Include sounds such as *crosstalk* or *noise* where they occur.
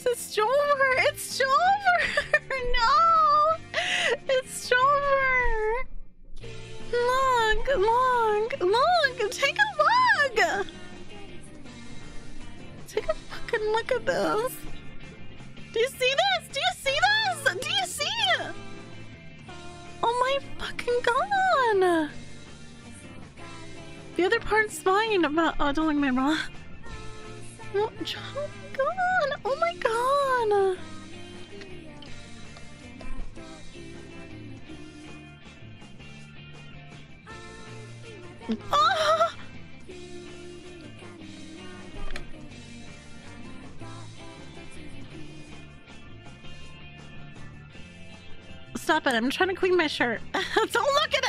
guys, it's Jover! It's Jover! no! It's Jover! Look, look, look! Take a look! Take a fucking look at this. Do you see this? Do you see this? Do you see? Oh my fucking god! The other part's mine, but oh, don't look me wrong. Oh, my god! Stop it, I'm trying to clean my shirt. *laughs* Don't look at